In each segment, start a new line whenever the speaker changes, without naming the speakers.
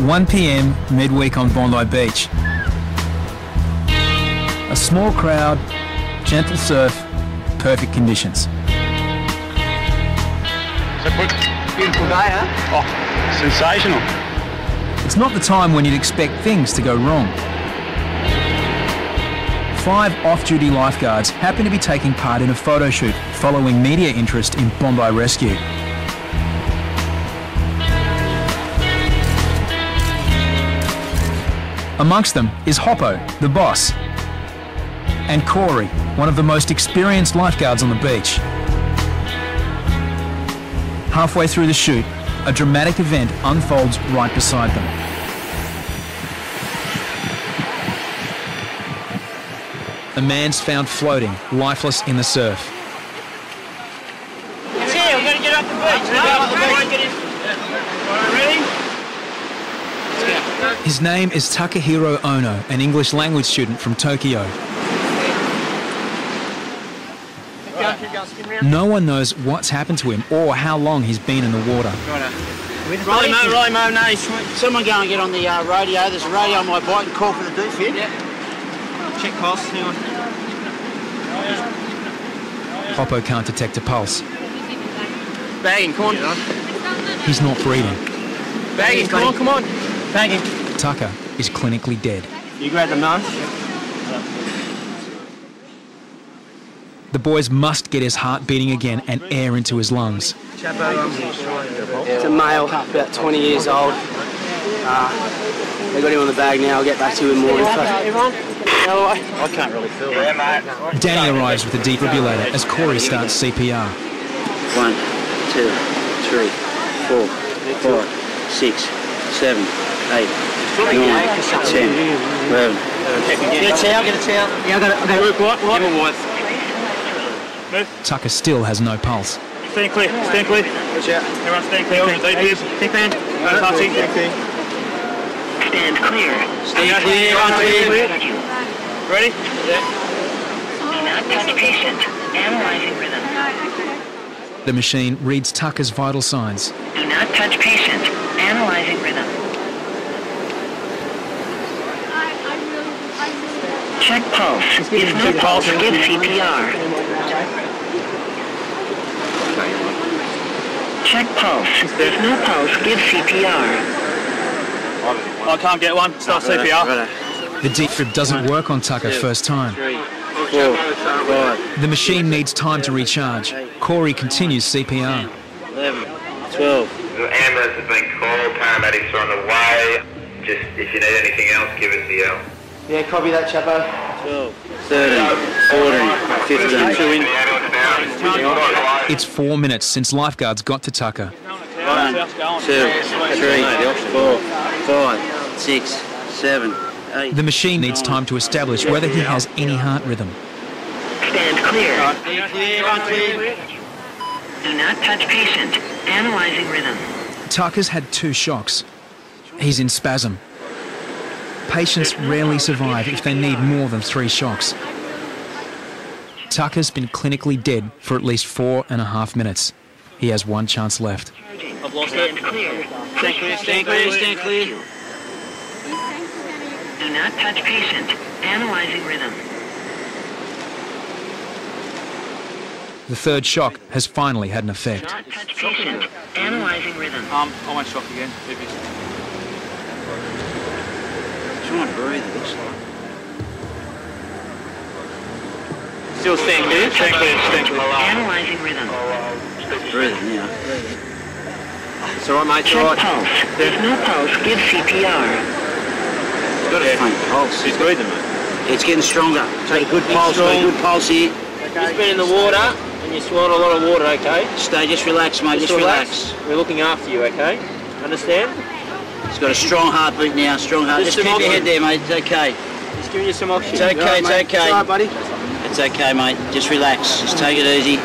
1 p.m. midweek on Bondi Beach. A small crowd, gentle surf, perfect conditions.
So quick.
Beautiful day, huh?
Oh, sensational.
It's not the time when you'd expect things to go wrong. Five off-duty lifeguards happen to be taking part in a photo shoot following media interest in Bondi Rescue. Amongst them is Hoppo, the boss, and Corey, one of the most experienced lifeguards on the beach. Halfway through the shoot, a dramatic event unfolds right beside them. A man's found floating, lifeless in the surf.
It's here, we're going to get up the beach. Get up the beach. Get in. Ready?
His name is Takahiro Ono, an English language student from Tokyo. No one knows what's happened to him or how long he's been in the water.
Rolly Mo, Rolly Mo, no, someone go and get on the uh, radio. There's a radio on my bike and call for the doof here. Yeah. Check pulse, hang on.
Hoppo can't detect a pulse.
Bagging, come on.
He's not breathing.
Bagging, come on, come on. Bagging.
Taka is clinically dead.
You grab the nose.
The boys must get his heart beating again and air into his lungs.
It's a male, about 20 years old. Uh, they got him on the bag now. I'll get back to you in more info.
I can't really feel that.
Danny arrives with a defibrillator as Corey starts CPR.
One, two, three, four, five, six, seven, eight, nine, ten, eleven.
Get a towel, get a towel. Yeah, I got it. Okay. Luke, what? What? Give a wipe.
Taka still has no pulse.
Stand clear. Stand clear.
Watch out.
Everyone stand clear. Deep ears.
Think man.
No touching.
Stand clear.
Stay clear, on clear.
Ready?
Do not touch patient. Analyzing rhythm.
The machine reads Taka's vital signs.
Do not touch patient. Analyzing rhythm. Check pulse. If no pulse, give CPR. Check pulse. If no pulse, give CPR.
I can't get one. Start CPR.
The defib doesn't work on Taka first time.
Three, four, five,
The machine needs time to recharge. Corey continues CPR.
eleven, twelve.
The ambulance has been called, paramedics are on the way. Just if you need anything else, give us the yell.
Yeah, copy that, Chapo.
12, 13, 14, 15.
The ambulance now.
It's four minutes since lifeguards got to Taka.
One, two, three, four, five, six, seven, eight.
The machine needs time to establish whether he has any heart rhythm.
Stand clear.
Clear, on clear.
Do not touch patient. Analyzing rhythm.
Taka's had two shocks. He's in spasm. Patients rarely survive if they need more than three shocks. Taka's been clinically dead for at least four and a half minutes. He has one chance left.
I've lost it.
Stand clear.
Stand clear, stand clear, stand clear.
Do not touch patient. Analyzing rhythm.
The third shock has finally had an effect.
Not touch patient. Analyzing rhythm.
Um, I won't shock again.
Trying to breathe, it looks like.
Still stand clear. Stand clear. Stand clear.
Analyzing rhythm.
Oh, breathing now.
It's alright, mate, it's
Check
alright.
pulse. If no pulse, give CPR.
It's got a faint pulse.
He's breathing, mate.
It's getting stronger. Take a good pulse, got a good pulse here. Okay.
You've been in the water and you swallowed a lot of water, okay?
Stay, just relax, mate, just, relax.
We're looking after you, okay? Understand?
It's got a strong heartbeat now, strong heart.
Just
Just keep
some
your head there, mate, it's okay.
Just giving you some oxygen.
It's okay, it's okay.
It's all right, buddy.
It's okay, mate. Just relax. Just take it easy.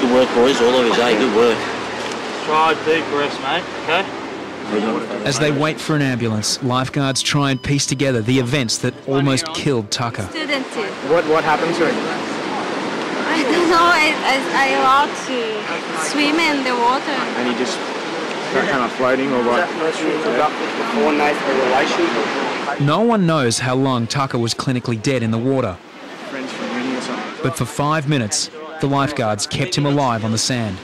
Good work, boys. All of us, eh? Good work.
Try deep breaths, mate. Okay?
As they wait for an ambulance, lifeguards try and piece together the events that almost killed Taka.
student.
What what happened to him?
I don't know. I, I, I allowed to swim in the water.
And he just kind of floating or what?
No one knows how long Taka was clinically dead in the water,
Friends from uni or something.
but for five minutes, the lifeguards kept him alive on the sand.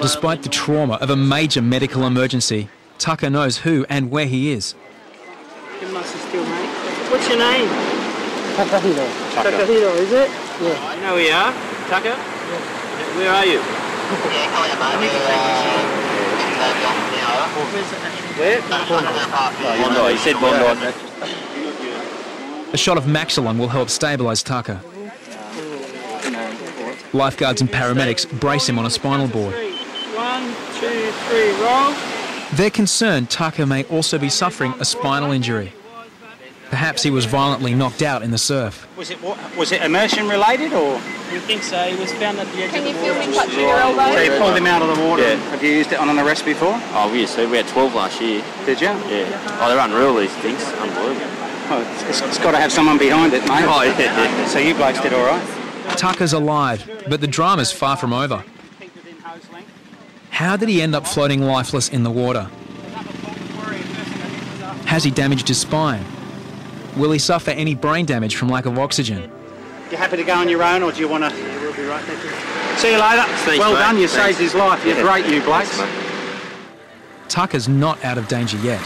Despite the trauma of a major medical emergency, Taka knows who and where he is.
What's your name? Takahiro. Takahiro, is it? Yeah. You know where you are, Taka? Where are you? Where?
Bondi, he said Bondi.
A shot of Maxolon will help stabilise Taka. Lifeguards and paramedics brace him on a spinal board.
One, two, three, roll.
They're concerned Taka may also be suffering a spinal injury. Perhaps he was violently knocked out in the surf.
Was it what, was it immersion related or? We think so. He was found at the edge
Can
of
you feel him touching your elbow?
So you pulled him out of the water.
Yeah.
Have you used it on an arrest before?
Oh, we used to. We had 12 last year.
Did you?
Yeah. Oh, they're unreal, these things. Unbelievable.
Oh, it's, it's got to have someone behind it, mate.
Oh, yeah, yeah.
So you blokes did all right.
Taka's alive, but the drama's far from over. How did he end up floating lifeless in the water? Has he damaged his spine? Will he suffer any brain damage from lack of oxygen?
You happy to go on your own, or do you want to? We'll be right. Thank you. See you later.
Thanks,
well
mate.
done. You
Thanks.
saved his life. You're
Yeah.
great, you blokes.
Thanks.
Taka's not out of danger yet.